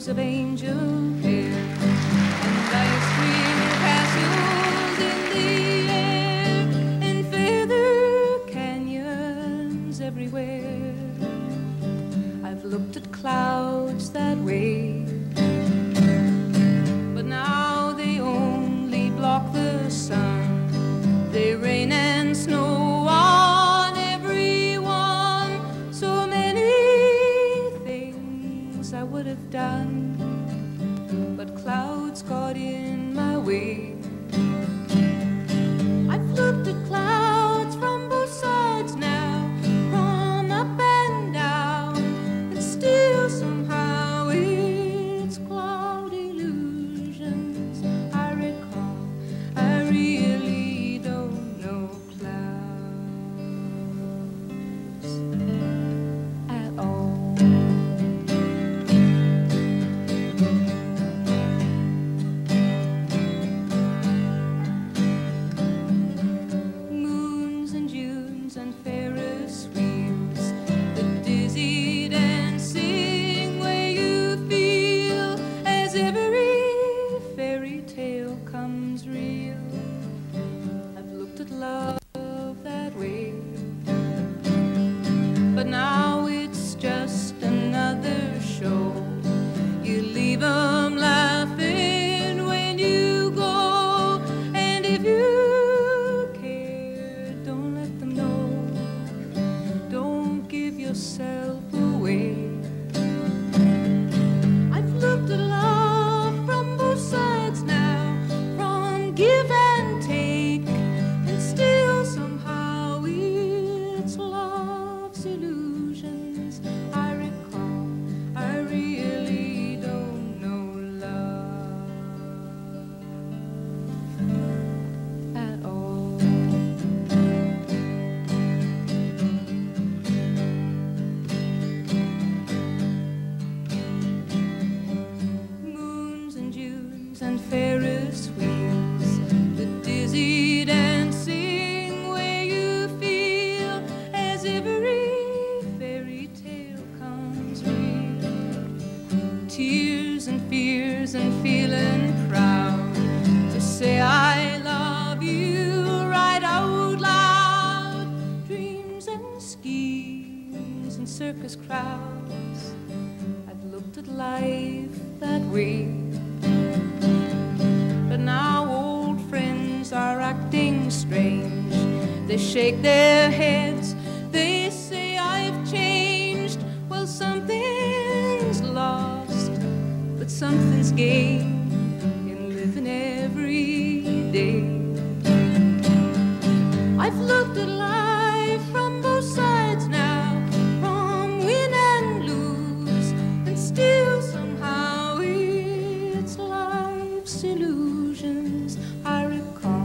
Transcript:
rose of angel hair and ice cream castles in the air and feather canyons everywhere. I've looked at clouds would have done. yourself. Ferris wheels, the dizzy dancing where you feel as every fairy tale comes real. Tears and fears and feeling proud to say I love you right out loud. Dreams and schemes and circus crowds. I've looked at life that way They shake their heads, they say, I've changed. Well, something's lost, but something's gained in living every day. I've looked at life from both sides now, from win and lose, and still somehow it's life's illusions I recall.